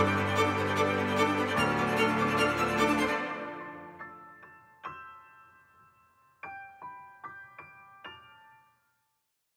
Bye.